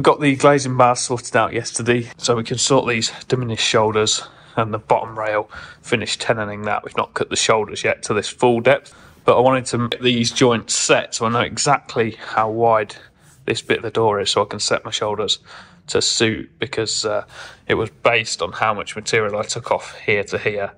We got the glazing bars sorted out yesterday, so we can sort these diminished shoulders and the bottom rail, finish tenoning that. We've not cut the shoulders yet to this full depth, but I wanted to make these joints set so I know exactly how wide this bit of the door is so I can set my shoulders to suit because uh, it was based on how much material I took off here to here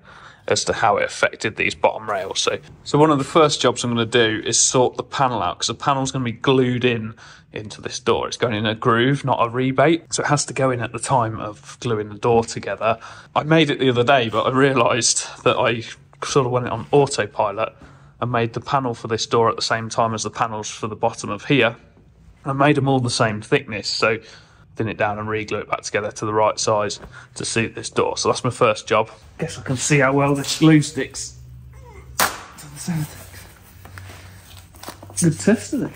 as to how it affected these bottom rails. So, so one of the first jobs I'm going to do is sort the panel out because the panel's going to be glued in into this door. It's going in a groove, not a rebate. So it has to go in at the time of gluing the door together. I made it the other day, but I realised that I sort of went on autopilot and made the panel for this door at the same time as the panels for the bottom of here. I made them all the same thickness. So thin it down and re-glue it back together to the right size to suit this door. So that's my first job. Guess I can see how well this glue sticks. Good test, isn't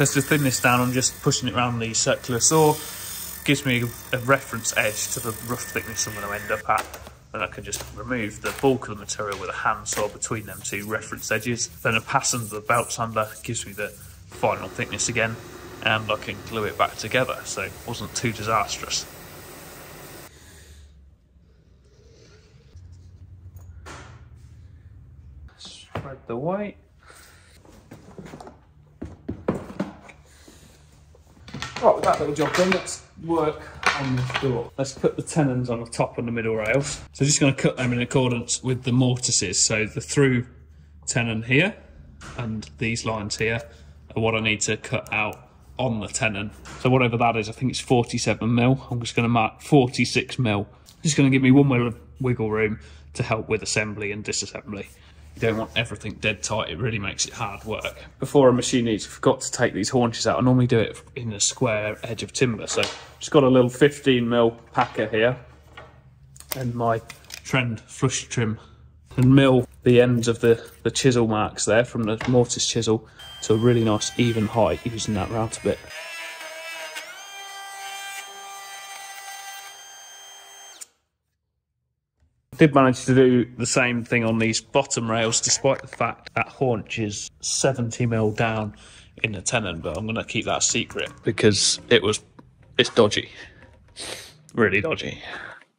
So to thin this down, I'm just pushing it around the circular saw. Gives me a reference edge to the rough thickness I'm going to end up at. And I can just remove the bulk of the material with a hand saw between them two reference edges. Then a pass under the belt sander gives me the final thickness again and I can glue it back together so it wasn't too disastrous. Spread the weight. With that little job done, let's work on this door. Let's put the tenons on the top and the middle rails. So just going to cut them in accordance with the mortises. So the through tenon here and these lines here are what I need to cut out on the tenon. So whatever that is, I think it's 47 mil. I'm just going to mark 46 mil. Just going to give me one of wiggle room to help with assembly and disassembly. You don't want everything dead tight, it really makes it hard work. Before a machine these, I forgot to take these haunches out. I normally do it in a square edge of timber. So just got a little 15 mil packer here and my trend flush trim and mill the ends of the, the chisel marks there from the mortise chisel to a really nice even height using that router bit. Did manage to do the same thing on these bottom rails despite the fact that haunch is 70 mil down in the tenon but I'm going to keep that secret because it was it's dodgy. Really dodgy.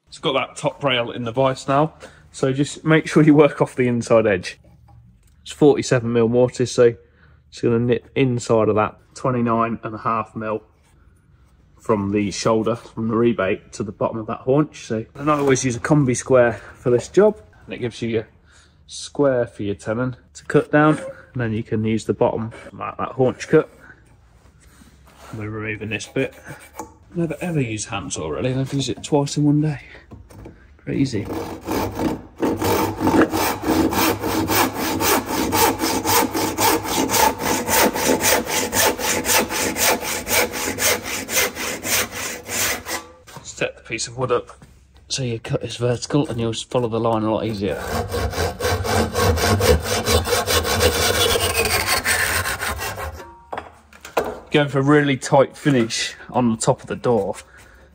It's got that top rail in the vise now so just make sure you work off the inside edge. It's 47 mil mortise so it's going to nip inside of that 29 and a half mil from the shoulder, from the rebate to the bottom of that haunch. So, and I always use a combi square for this job. And it gives you your square for your tenon to cut down. And then you can use the bottom, like that haunch cut. We're removing this bit. Never ever use hand saw really, I've used it twice in one day. Crazy. Piece of wood up so you cut this vertical and you'll follow the line a lot easier. Going for a really tight finish on the top of the door,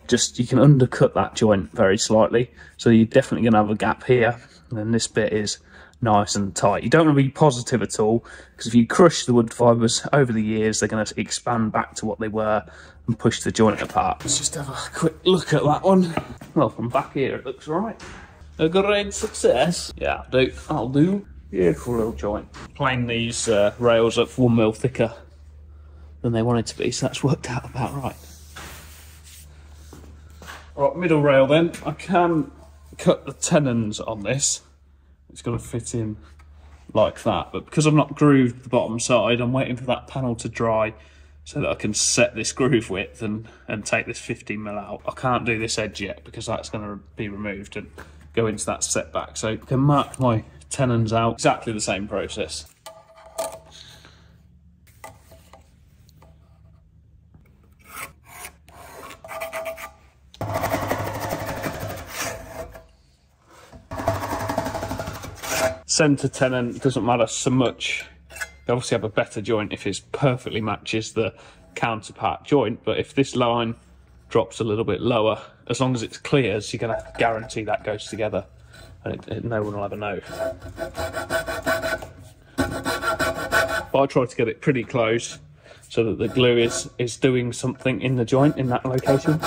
just you can undercut that joint very slightly. So you're definitely going to have a gap here and then this bit is nice and tight. You don't want to be positive at all because if you crush the wood fibres over the years, they're going to expand back to what they were and push the joint apart. Let's just have a quick look at that one. Well, from back here, it looks right. A great success. Yeah, do. I'll do. Beautiful little joint. Plane these uh, rails up one mil thicker than they wanted to be, so that's worked out about right. Right, middle rail then. I can cut the tenons on this It's going to fit in like that. But because I've not grooved the bottom side, I'm waiting for that panel to dry so that I can set this groove width and, and take this 15 mil out. I can't do this edge yet because that's going to be removed and go into that setback. So I can mark my tenons out, exactly the same process. centre tenon doesn't matter so much. You obviously have a better joint if it perfectly matches the counterpart joint, but if this line drops a little bit lower, as long as it's clears, you're going to guarantee that goes together, and it, it, no one will ever know. But I try to get it pretty close so that the glue is is doing something in the joint in that location.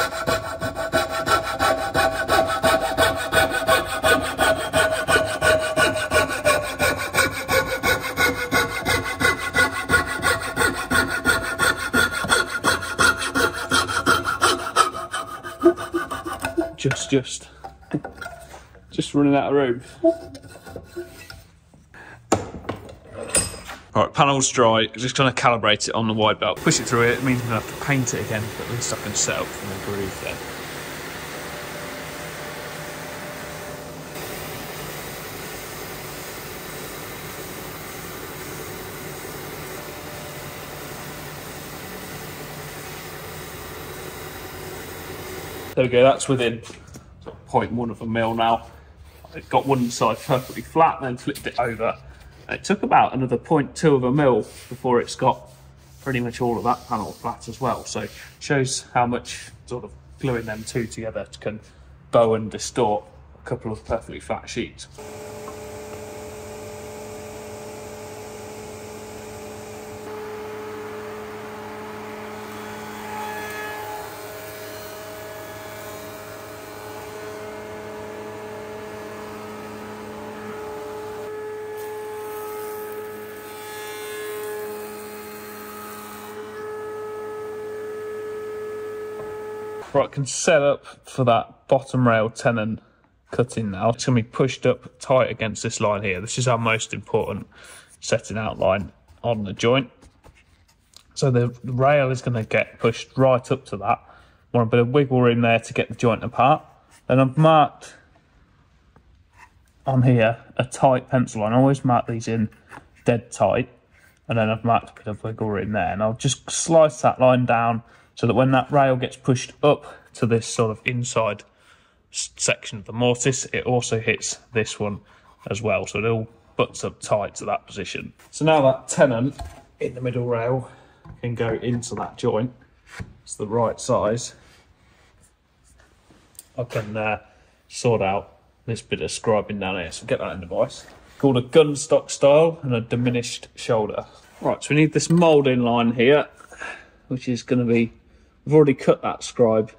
Just, just, running out of room. All right, panel's dry. Just going to calibrate it on the wide belt. Push it through it. It means I'm going to have to paint it again, but at least I can set up from the groove then. There we go, that's within 0.1 of a mil now. It got one side perfectly flat, then flipped it over. It took about another 0.2 of a mil before it's got pretty much all of that panel flat as well. So shows how much sort of gluing them two together can bow and distort a couple of perfectly flat sheets. Right, can set up for that bottom rail tenon cutting now. It's going to be pushed up tight against this line here. This is our most important setting out line on the joint. So the rail is going to get pushed right up to that. Want a bit of wiggle room there to get the joint apart. And I've marked on here a tight pencil line. I always mark these in dead tight. And then I've marked a bit of wiggle room there. And I'll just slice that line down so that when that rail gets pushed up to this sort of inside section of the mortise, it also hits this one as well. So it all butts up tight to that position. So now that tenon in the middle rail can go into that joint. It's the right size. I can uh, sort out this bit of scribing down here. So get that in the vise. Called a gunstock stile and a diminished shoulder. Right, so we need this moulding line here, which is going to be I've already cut that scribe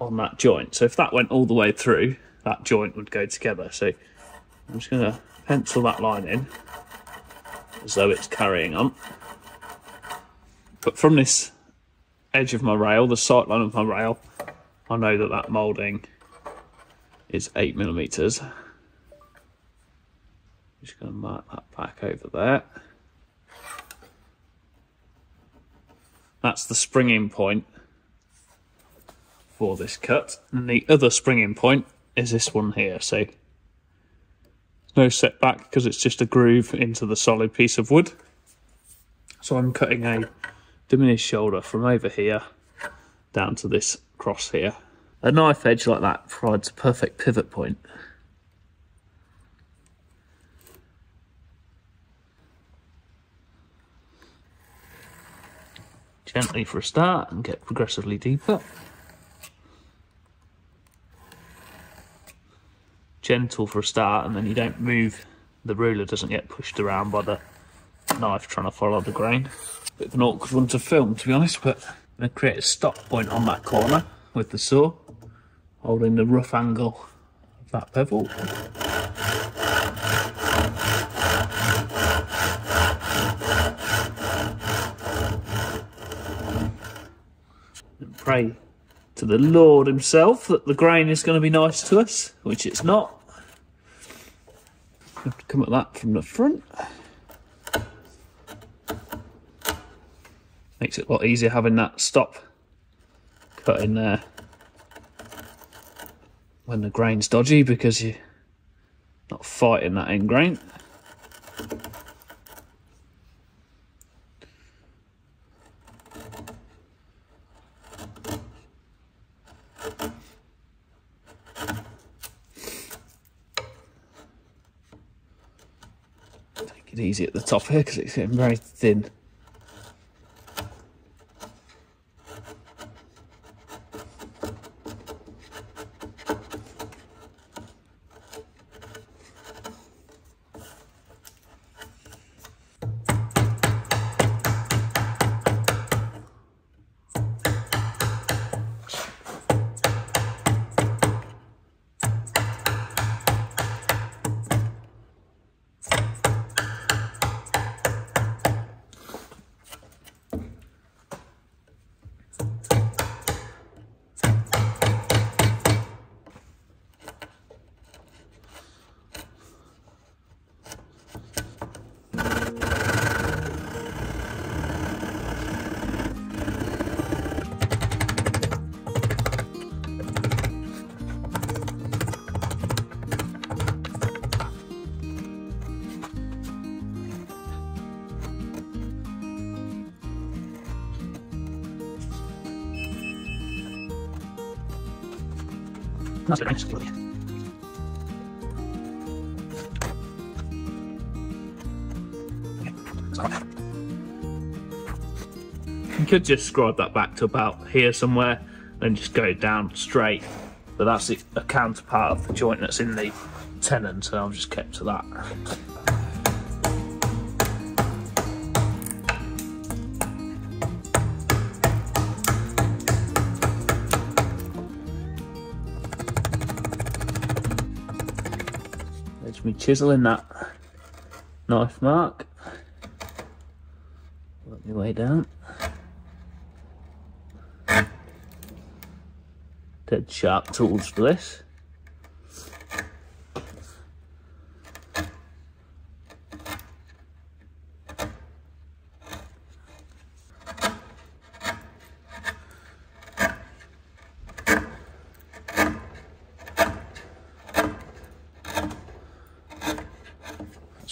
on that joint. So if that went all the way through, that joint would go together. So I'm just going to pencil that line in as though it's carrying on. But from this edge of my rail, the sight line of my rail, I know that that moulding is 8 millimeters. Just going to mark that back over there. That's the springing point for this cut. And the other springing point is this one here. So no setback because it's just a groove into the solid piece of wood. So I'm cutting a diminished shoulder from over here down to this cross here. A knife edge like that provides a perfect pivot point. Gently for a start and get progressively deeper. Gentle for a start and then you don't move, the ruler doesn't get pushed around by the knife trying to follow the grain. Bit of an awkward one to film to be honest, but I'm going to create a stop point on that corner with the saw, holding the rough angle of that bevel. Pray to the Lord himself that the grain is going to be nice to us, which it's not. Have to come at that from the front. Makes it a lot easier having that stop cut in there when the grain's dodgy because you're not fighting that end grain. Easy at the top here because it's getting very thin. You could just scribe that back to about here somewhere and just go down straight. But that's a counterpart of the joint that's in the tenon, so I've just kept to that. Chiseling that knife mark. Work my way down. Dead sharp tools for this.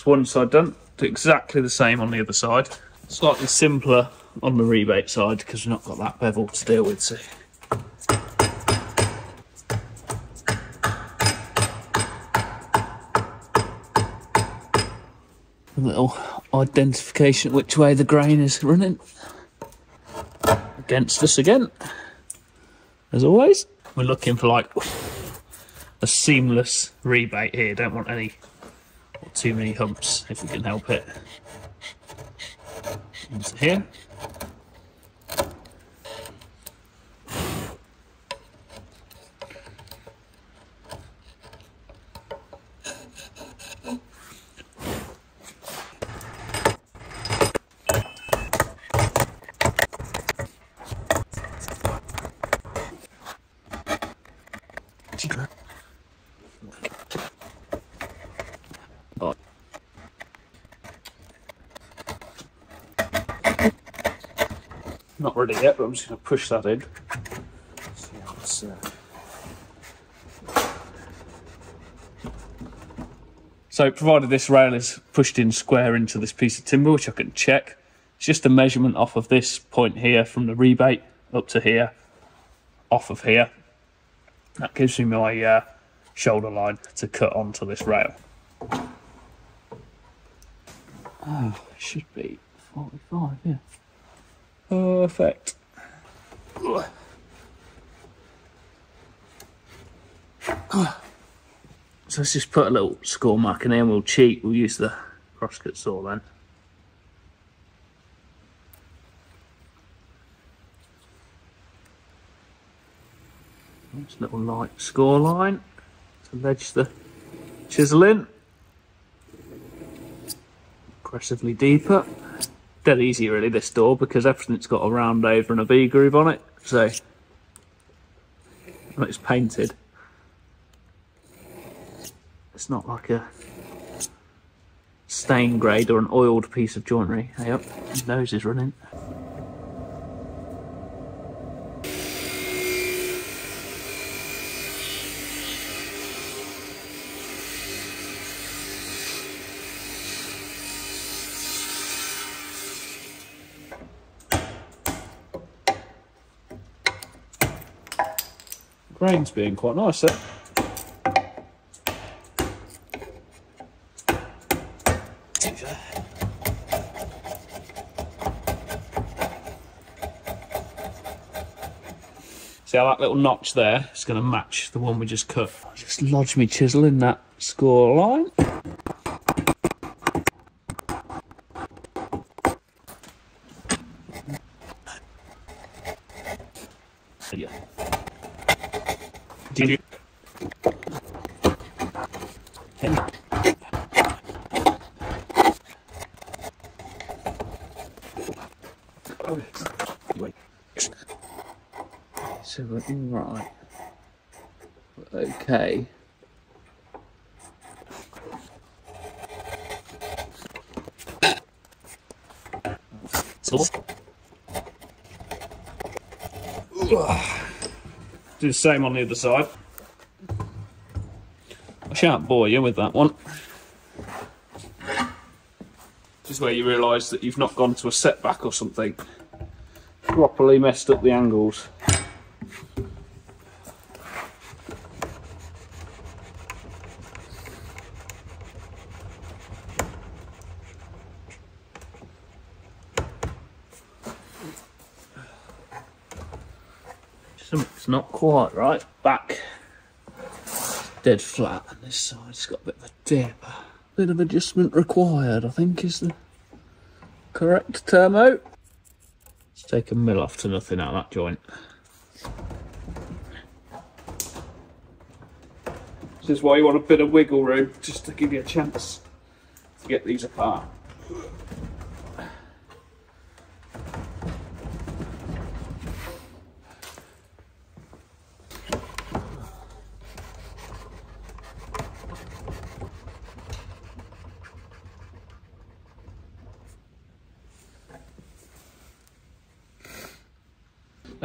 One side done. Do exactly the same on the other side. Slightly simpler on the rebate side because we've not got that bevel to deal with. So a little identification which way the grain is running. Against us again, as always. We're looking for like a seamless rebate here. Don't want any too many humps if we can help it. Into here. Not ready yet, but I'm just going to push that in. See how it's, uh... So, provided this rail is pushed in square into this piece of timber, which I can check, it's just a measurement off of this point here from the rebate up to here, off of here. That gives me my uh, shoulder line to cut onto this rail. Oh, it should be 45, yeah. Perfect. So let's just put a little score mark in there and we'll cheat. We'll use the crosscut saw then. Nice little light score line to ledge the chisel in. Aggressively deeper. Dead easy really this door because everything's got a round over and a V groove on it. So when it's painted, it's not like a stain grade or an oiled piece of joinery. Up, nose is running. Grain's being quite nice there. See how that little notch there is going to match the one we just cut. Just lodge me chisel in that score line. Yeah. Do you Wait. So we're in right. Okay. So do the same on the other side. I shan't bore you with that one. This is where you realise that you've not gone to a setback or something. Properly messed up the angles. something's not quite right. Back dead flat, and this side's got a bit of a dip. Bit of adjustment required, I think, is the correct term. Let's take a mill off to nothing out of that joint. This is why you want a bit of wiggle room, just to give you a chance to get these apart.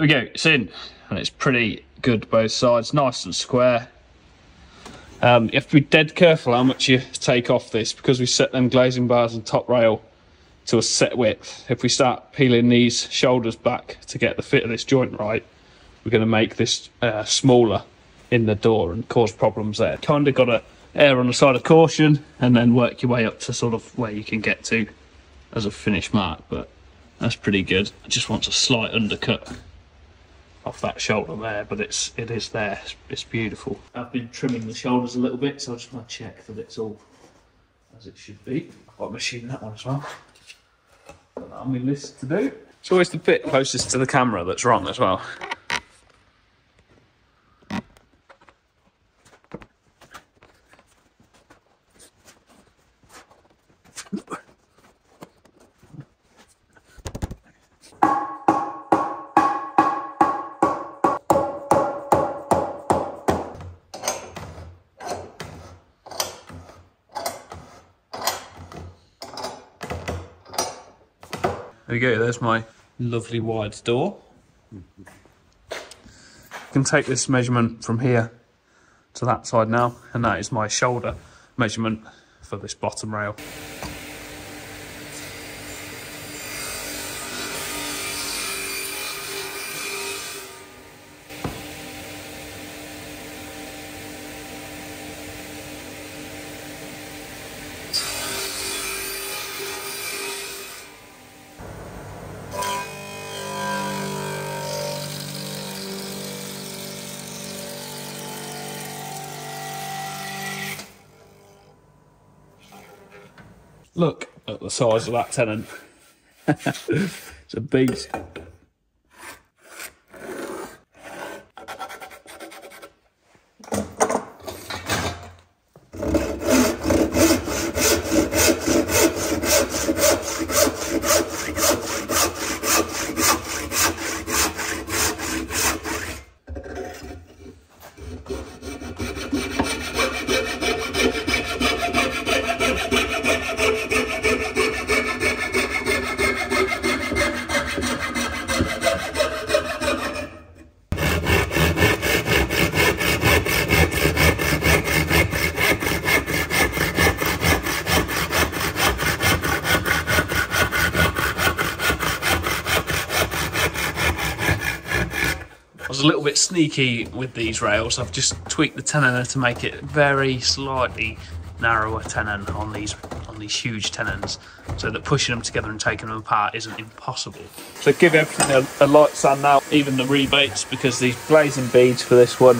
We go, it's in and it's pretty good both sides, nice and square. Um, you have to be dead careful how much you take off this because we set them glazing bars and top rail to a set width. If we start peeling these shoulders back to get the fit of this joint right, we're going to make this uh, smaller in the door and cause problems there. Kind of got to err on the side of caution and then work your way up to sort of where you can get to as a finish mark, but that's pretty good. It just wants a slight undercut off that shoulder there, but it's it is there. It's, it's, beautiful. I've been trimming the shoulders a little bit, so I just want to check that it's all as it should be. I've got to machine that one as well. Got that on my list to do. It's always the bit closest to the camera that's wrong as well. Go, there's my lovely wide door. You can take this measurement from here to that side now, and that is my shoulder measurement for this bottom rail. Look at the size of that tenon. it's a beast. A little bit sneaky with these rails. I've just tweaked the tenon to make it very slightly narrower tenon on these on these huge tenons so that pushing them together and taking them apart isn't impossible. So give everything a, a light sand now, even the rebates, because these glazing beads for this one,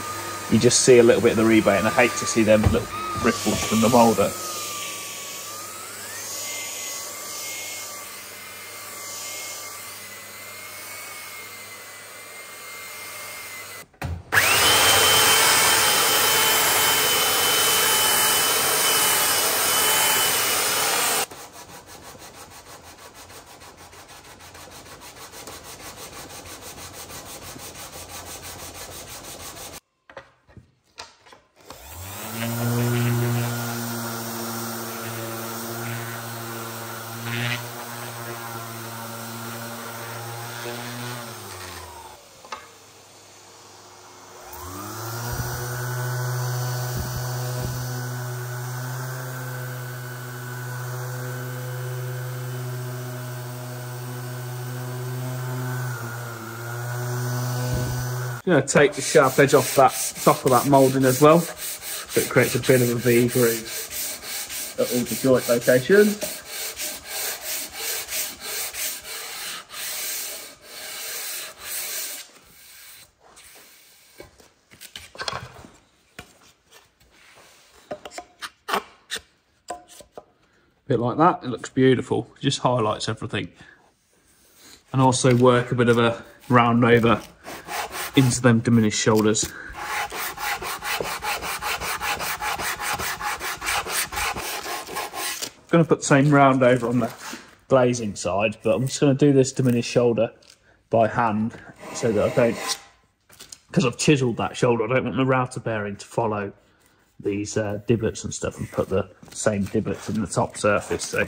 you just see a little bit of the rebate and I hate to see them little ripples from the moulder. going to take the sharp edge off that top of that moulding as well. So it creates a bit of a V groove at all the joint locations. bit like that. It looks beautiful. It just highlights everything. And also work a bit of a round over into them diminished shoulders. I'm going to put the same round over on the glazing side, but I'm just going to do this diminished shoulder by hand so that I don't, because I've chiselled that shoulder, I don't want the router bearing to follow these uh, divots and stuff and put the same divots in the top surface. So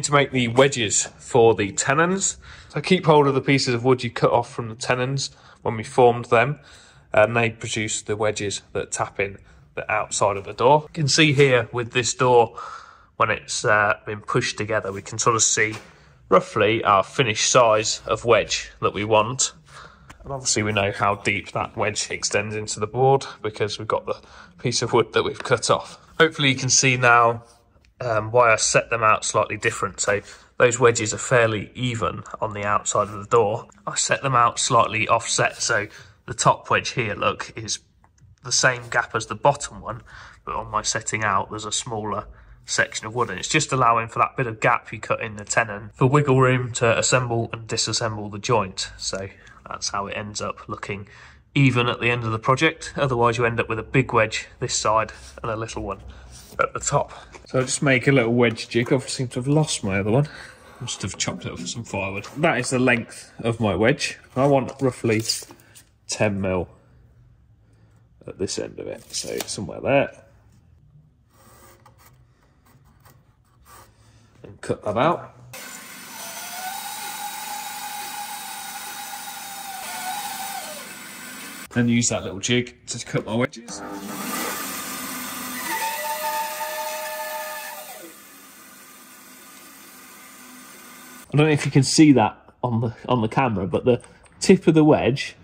Need to make the wedges for the tenons. So keep hold of the pieces of wood you cut off from the tenons when we formed them, and they produce the wedges that tap in the outside of the door. You can see here with this door, when it's uh, been pushed together, we can sort of see roughly our finished size of wedge that we want. And obviously we know how deep that wedge extends into the board because we've got the piece of wood that we've cut off. Hopefully you can see now um, why I set them out slightly different. So those wedges are fairly even on the outside of the door. I set them out slightly offset. So the top wedge here, look, is the same gap as the bottom one, but on my setting out, there's a smaller section of wood and it's just allowing for that bit of gap you cut in the tenon for wiggle room to assemble and disassemble the joint. So that's how it ends up looking even at the end of the project. Otherwise you end up with a big wedge this side and a little one at the top. So I'll just make a little wedge jig. I seem to have lost my other one. Must have chopped it up for some firewood. That is the length of my wedge. I want roughly 10 mil at this end of it. So somewhere there. And cut that out. And use that little jig to cut my wedges. I don't know if you can see that on the on the camera, but the tip of the wedge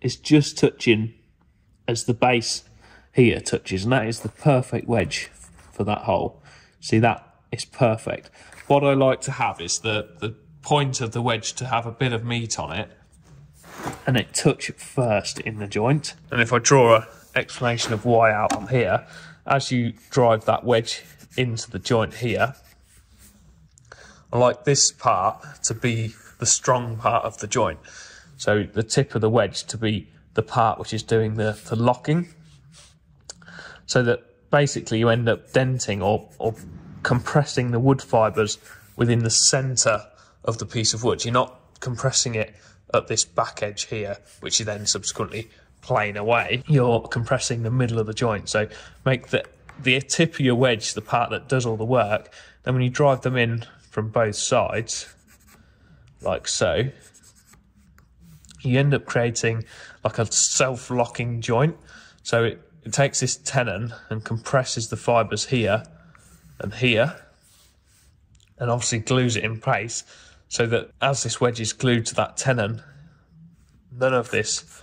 is just touching as the base here touches, and that is the perfect wedge for that hole. See that is perfect. What I like to have is the the point of the wedge to have a bit of meat on it, and it touch first in the joint. And if I draw a explanation of why out on here, as you drive that wedge into the joint here, I like this part to be the strong part of the joint. So the tip of the wedge to be the part which is doing the, the locking. So that basically you end up denting or, or compressing the wood fibres within the centre of the piece of wood. You're not compressing it at this back edge here, which you then subsequently plane away. You're compressing the middle of the joint. So make the, the tip of your wedge the part that does all the work. Then when you drive them in from both sides, like so, you end up creating like a self-locking joint. So it, it takes this tenon and compresses the fibres here and here, and obviously glues it in place so that as this wedge is glued to that tenon, none of this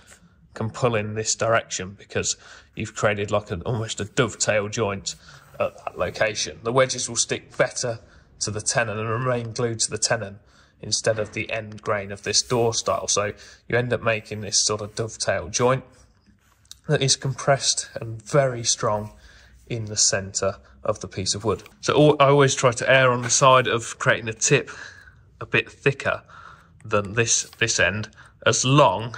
can pull in this direction because you've created like an almost a dovetail joint at that location. The wedges will stick better to the tenon and remain glued to the tenon instead of the end grain of this door stile. So you end up making this sort of dovetail joint that is compressed and very strong in the centre of the piece of wood. So I always try to err on the side of creating a tip a bit thicker than this, this end, as long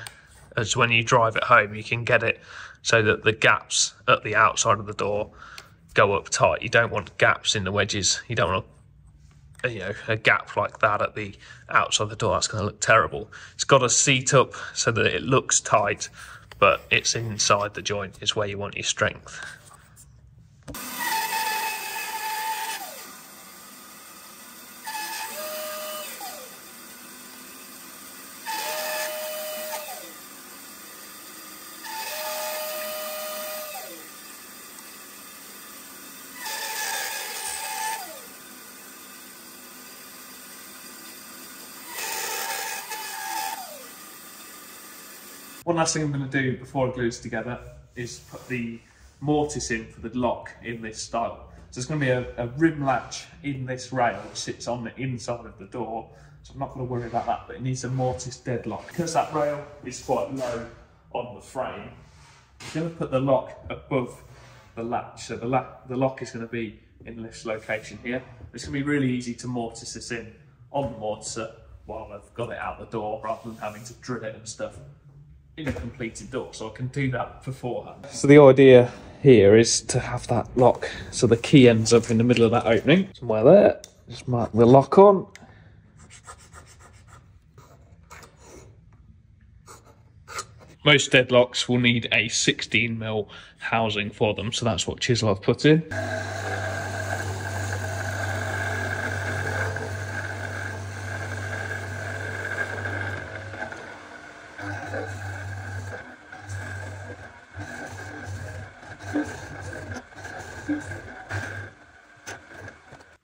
as when you drive it home, you can get it so that the gaps at the outside of the door go up tight. You don't want gaps in the wedges. You don't want you know a gap like that at the outside of the door that's going to look terrible. It's got to seat up so that it looks tight but it's inside the joint is where you want your strength One last thing I'm going to do before I glue this together is put the mortise in for the lock in this stile. So there's going to be a, a rim latch in this rail which sits on the inside of the door. So I'm not going to worry about that, but it needs a mortise deadlock. Because that rail is quite low on the frame, I'm going to put the lock above the latch. So the, la the lock is going to be in this location here. It's going to be really easy to mortise this in on the mortiser while I've got it out the door rather than having to drill it and stuff in a completed door. So I can do that beforehand. So the idea here is to have that lock so the key ends up in the middle of that opening. Somewhere there. Just mark the lock on. Most deadlocks will need a 16mm housing for them, so that's what chisel I've put in.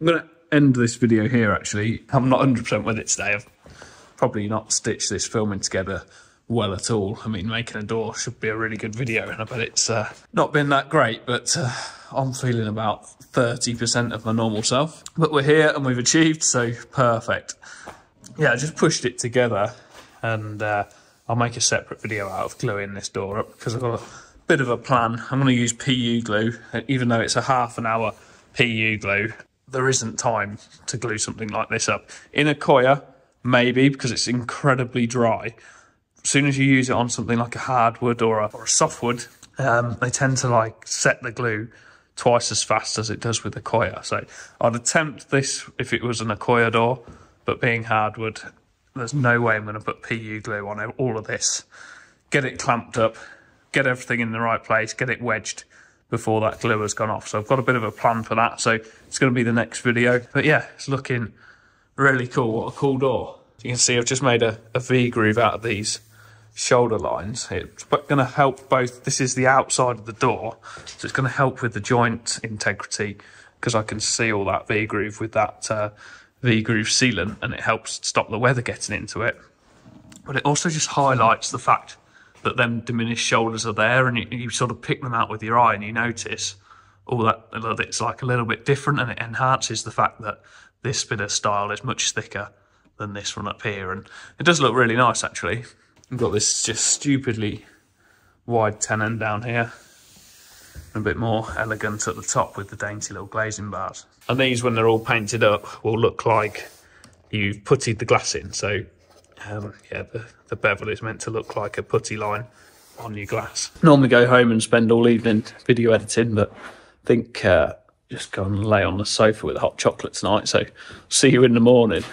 I'm going to end this video here actually. I'm not 100% with it today. I've probably not stitched this filming together well at all. I mean, making a door should be a really good video, and I bet it's uh, not been that great, but uh, I'm feeling about 30% of my normal self. But we're here and we've achieved, so perfect. Yeah, I just pushed it together, and uh, I'll make a separate video out of gluing this door up because I've got a bit of a plan. I'm going to use PU glue, even though it's a half an hour PU glue there isn't time to glue something like this up. In Accoya, maybe, because it's incredibly dry. As soon as you use it on something like a hardwood or a, or a softwood, um, they tend to like set the glue twice as fast as it does with Accoya. So I'd attempt this if it was an Accoya door, but being hardwood, there's no way I'm going to put PU glue on all of this. Get it clamped up, get everything in the right place, get it wedged, before that glue has gone off. So I've got a bit of a plan for that. So it's going to be the next video. But yeah, it's looking really cool. What a cool door. You can see I've just made a, a V groove out of these shoulder lines. It's going to help both. This is the outside of the door. So it's going to help with the joint integrity because I can see all that V groove with that uh, V groove sealant and it helps stop the weather getting into it. But it also just highlights the fact that them diminished shoulders are there and you, you, sort of pick them out with your eye and you notice all that it's like a little bit different and it enhances the fact that this bit of stile is much thicker than this one up here and it does look really nice actually. I've got this just stupidly wide tenon down here a bit more elegant at the top with the dainty little glazing bars. And these, when they're all painted up, will look like you've puttied the glass in. So um, yeah, the, the bevel is meant to look like a putty line on your glass. Normally go home and spend all evening video editing, but I think uh, just go and lay on the sofa with a hot chocolate tonight. So see you in the morning.